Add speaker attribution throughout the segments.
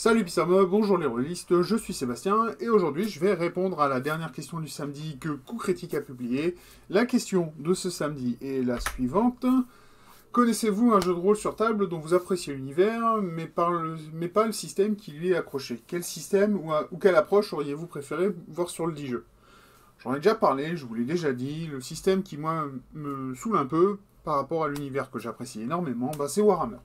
Speaker 1: Salut Pissama, bonjour les rôlistes, je suis Sébastien et aujourd'hui je vais répondre à la dernière question du samedi que Coup Critique a publié. La question de ce samedi est la suivante. Connaissez-vous un jeu de rôle sur table dont vous appréciez l'univers mais, pas le système qui lui est accroché? Quel système ou, quelle approche auriez-vous préféré voir sur le dit jeu? J'en ai déjà parlé, je vous l'ai déjà dit, le système qui moi me saoule un peu par rapport à l'univers que j'apprécie énormément, bah, c'est Warhammer.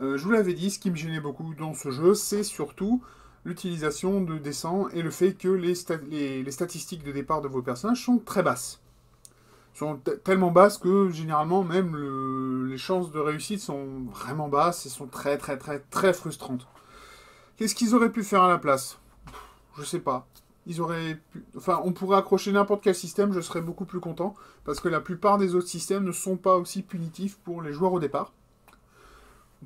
Speaker 1: Euh, je vous l'avais dit, ce qui me gênait beaucoup dans ce jeu, c'est surtout l'utilisation de dessin et le fait que les, statistiques de départ de vos personnages sont très basses. sont tellement basses que généralement même les chances de réussite sont vraiment basses et sont très très très très frustrantes. Qu'est-ce qu'ils auraient pu faire à la place? Je sais pas. Enfin, on pourrait accrocher n'importe quel système, je serais beaucoup plus content, parce que la plupart des autres systèmes ne sont pas aussi punitifs pour les joueurs au départ.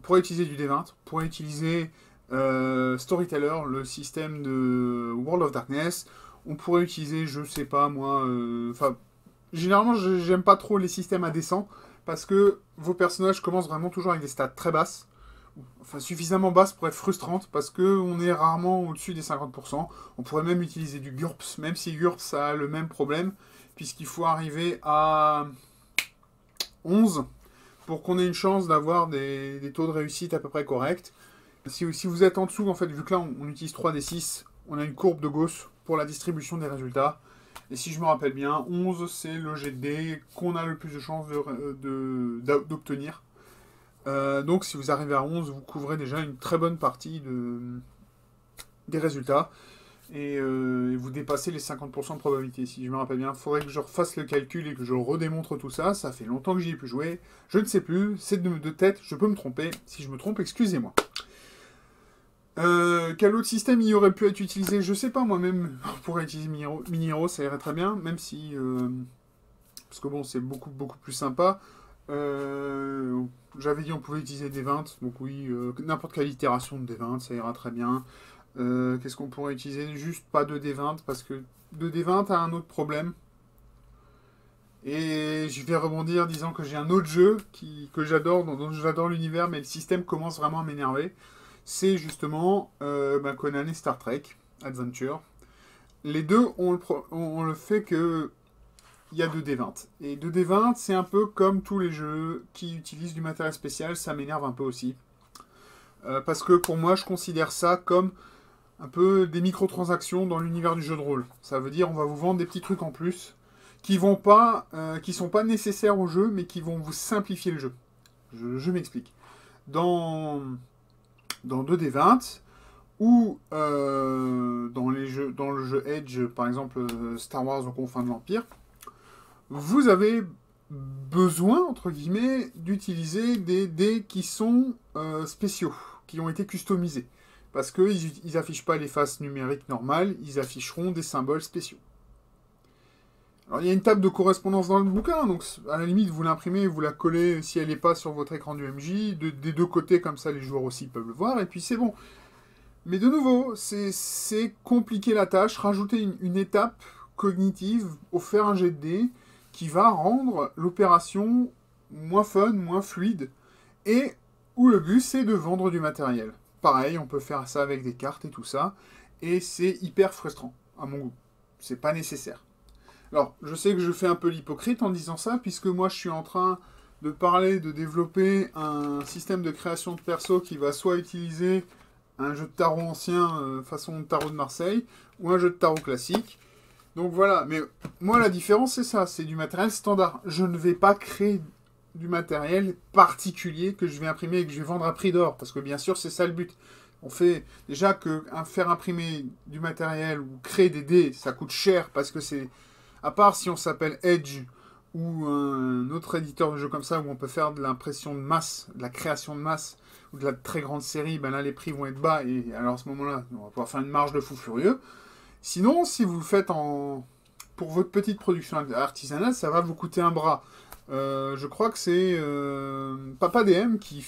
Speaker 1: Pourrait utiliser du D20, on pourrait utiliser euh, Storyteller, le système de World of Darkness. On pourrait utiliser, je sais pas moi, euh, enfin, généralement j'aime pas trop les systèmes à descend parce que vos personnages commencent vraiment toujours avec des stats très basses, enfin suffisamment basses pour être frustrantes parce que on est rarement au-dessus des 50%. On pourrait même utiliser du GURPS, même si GURPS a le même problème puisqu'il faut arriver à 11 pour qu'on ait une chance d'avoir des, taux de réussite à peu près corrects. Si, vous êtes en dessous, en fait, vu que là on, utilise 3d6, on a une courbe de Gauss pour la distribution des résultats. Et si je me rappelle bien, 11 c'est le dés qu'on a le plus de chances d'obtenir. Euh, donc si vous arrivez à 11, vous couvrez déjà une très bonne partie de, des résultats. Euh, et, vous dépassez les 50% de probabilité. Si je me rappelle bien, il faudrait que je refasse le calcul et que je redémontre tout ça. Ça fait longtemps que j'y ai pu jouer. Je ne sais plus, c'est de, tête, je peux me tromper. Si je me trompe, excusez-moi. Euh, quel autre système il aurait pu être utilisé? Je sais pas, moi-même, on pourrait utiliser Mini Hero, ça irait très bien, même si... Euh, parce que bon, c'est beaucoup, beaucoup plus sympa. J'avais dit on pouvait utiliser des 20, donc oui, n'importe quelle itération de des 20, ça ira très bien. Euh, qu'est-ce qu'on pourrait utiliser? Juste pas de D20, parce que 2D20 a un autre problème. Et je vais rebondir disant que j'ai un autre jeu qui, que j'adore, dont, j'adore l'univers, mais le système commence vraiment à m'énerver. C'est justement euh, bah, Conan et Star Trek Adventure. Les deux ont le, le fait que il y a 2D20. Et 2D20, c'est un peu comme tous les jeux qui utilisent du matériel spécial, ça m'énerve un peu aussi. Euh, parce que pour moi, je considère ça comme un peu des microtransactions dans l'univers du jeu de rôle. Ça veut dire on va vous vendre des petits trucs en plus qui vont pas, euh, qui sont pas nécessaires au jeu, mais qui vont vous simplifier le jeu. Je, m'explique. Dans dans 2D20 ou euh, dans le jeu Edge, par exemple euh, Star Wars aux confins de l'Empire, vous avez besoin entre guillemets d'utiliser des dés qui sont spéciaux, qui ont été customisés. Parce qu'ils n'affichent pas les faces numériques normales, ils afficheront des symboles spéciaux. Alors il y a une table de correspondance dans le bouquin, donc à la limite vous l'imprimez, vous la collez si elle n'est pas sur votre écran du MJ, des deux côtés comme ça les joueurs aussi peuvent le voir, et puis c'est bon. Mais de nouveau, c'est compliquer la tâche, rajouter une, une, étape cognitive au faire un jet de dés qui va rendre l'opération moins fun, moins fluide, et où le but c'est de vendre du matériel. Pareil, on peut faire ça avec des cartes et tout ça. Et c'est hyper frustrant, à mon goût. C'est pas nécessaire. Alors, je sais que je fais un peu l'hypocrite en disant ça, puisque moi je suis en train de parler de développer un système de création de perso qui va soit utiliser un jeu de tarot ancien euh, façon tarot de Marseille, ou un jeu de tarot classique. Donc voilà, mais moi la différence c'est ça, c'est du matériel standard. Je ne vais pas créer du matériel particulier que je vais imprimer et que je vais vendre à prix d'or. Parce que bien sûr, c'est ça le but. On fait déjà que faire imprimer du matériel ou créer des dés, ça coûte cher parce que c'est. À part si on s'appelle Edge ou un autre éditeur de jeux comme ça où on peut faire de l'impression de masse, de la création de masse ou de la très grande série, ben là les prix vont être bas et alors à ce moment-là, on va pouvoir faire une marge de fou furieux. Sinon, si vous le faites en pour votre petite production artisanale, ça va vous coûter un bras. Euh, je crois que c'est euh, Papa DM qui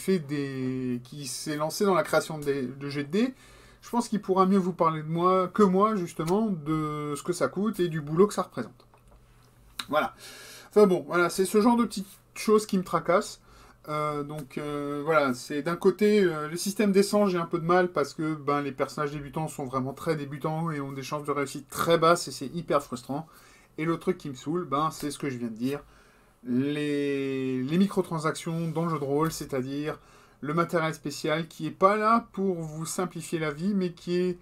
Speaker 1: s'est lancé dans la création de, de GD. Je pense qu'il pourra mieux vous parler de moi que moi justement de ce que ça coûte et du boulot que ça représente. Voilà. Enfin bon, voilà, c'est ce genre de petites choses qui me tracassent. Euh, donc voilà, c'est d'un côté le système d'essence, j'ai un peu de mal parce que ben, les personnages débutants sont vraiment très débutants et ont des chances de réussite très basses et c'est hyper frustrant. Et le truc qui me saoule, ben, c'est ce que je viens de dire, les, microtransactions dans le jeu de rôle, c'est-à-dire le matériel spécial qui est pas là pour vous simplifier la vie, mais qui est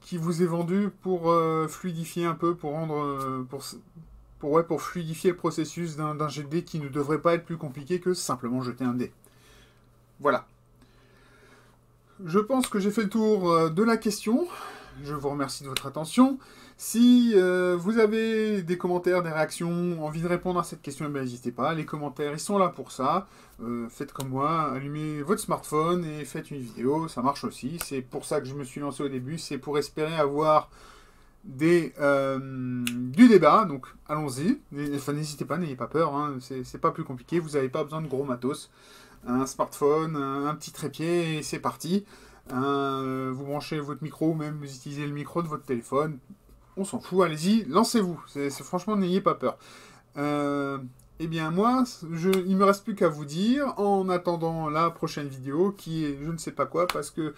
Speaker 1: qui vous est vendu pour euh, fluidifier un peu, pour rendre euh, pour fluidifier le processus d'un jet de dé qui ne devrait pas être plus compliqué que simplement jeter un dé. Voilà. Je pense que j'ai fait le tour euh, de la question. Je vous remercie de votre attention. Si euh, vous avez des commentaires, des réactions, envie de répondre à cette question, eh ben, n'hésitez pas. Les commentaires, ils sont là pour ça. Euh, faites comme moi, allumez votre smartphone et faites une vidéo. Ça marche aussi. C'est pour ça que je me suis lancé au début. C'est pour espérer avoir des, euh, du débat. Donc allons-y. Enfin, n'hésitez pas, n'ayez pas peur. Hein. C'est pas plus compliqué. Vous n'avez pas besoin de gros matos. Un smartphone, un petit trépied et c'est parti. Vous branchez votre micro, même vous utilisez le micro de votre téléphone, on s'en fout, allez-y, lancez-vous. C'est, franchement, n'ayez pas peur. Euh, eh bien, moi, je, il me reste plus qu'à vous dire, en attendant la prochaine vidéo, qui est je ne sais pas quoi, parce que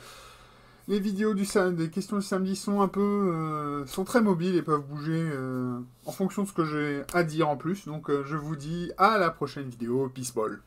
Speaker 1: les vidéos du des questions du samedi sont un peu, euh, sont très mobiles et peuvent bouger euh, en fonction de ce que j'ai à dire en plus. Donc, je vous dis à la prochaine vidéo. Peace ball.